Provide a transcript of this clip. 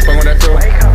You fuckin' with that crew?